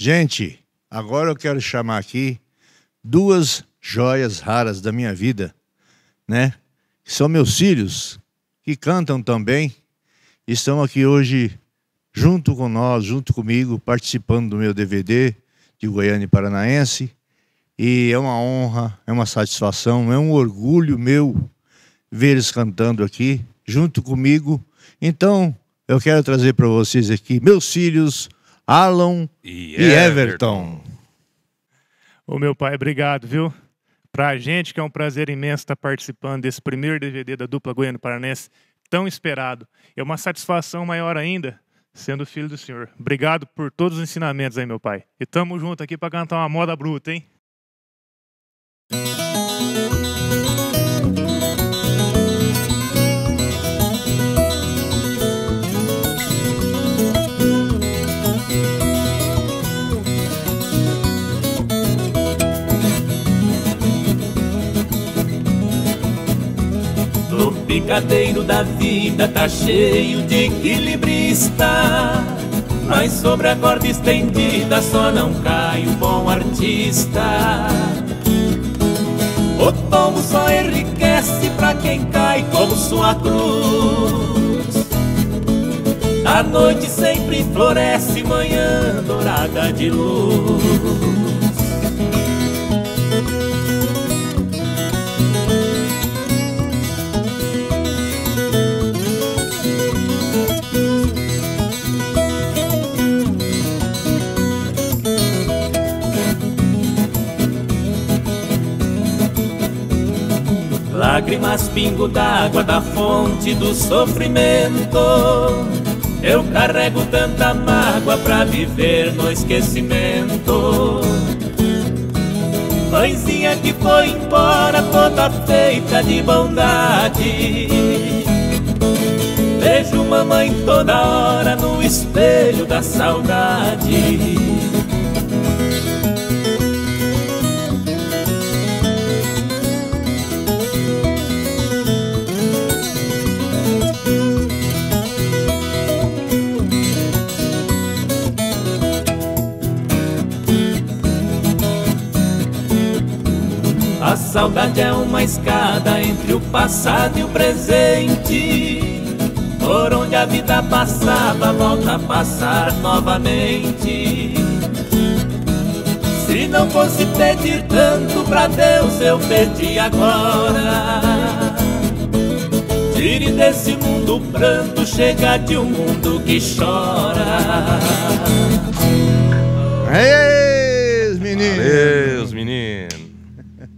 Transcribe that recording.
Gente, agora eu quero chamar aqui duas joias raras da minha vida, né? São meus filhos, que cantam também, estão aqui hoje junto com nós, junto comigo, participando do meu DVD de Goiânia Paranaense. E é uma honra, é uma satisfação, é um orgulho meu ver eles cantando aqui, junto comigo. Então, eu quero trazer para vocês aqui meus filhos, Alan e, e Everton. Ô meu pai, obrigado, viu? Pra gente que é um prazer imenso estar participando desse primeiro DVD da dupla Goiano Paranense, tão esperado. É uma satisfação maior ainda sendo filho do senhor. Obrigado por todos os ensinamentos aí, meu pai. E tamo junto aqui para cantar uma moda bruta, hein? Picadeiro da vida tá cheio de equilibrista. Mas sobre a corda estendida só não cai o bom artista. O tombo só enriquece pra quem cai como sua cruz. A noite sempre floresce, manhã dourada de luz lágrimas pingo d'água da fonte do sofrimento. Eu carrego tanta mágoa pra viver no esquecimento. Mãezinha que foi embora toda feita de bondade. Vejo mamãe toda hora no espelho da saudade. Saudade é uma escada entre o passado e o presente. Por onde a vida passava, volta a passar novamente. Se não fosse pedir tanto pra Deus, eu pedi agora. Tire desse mundo o pranto, chega de um mundo que chora. Ei!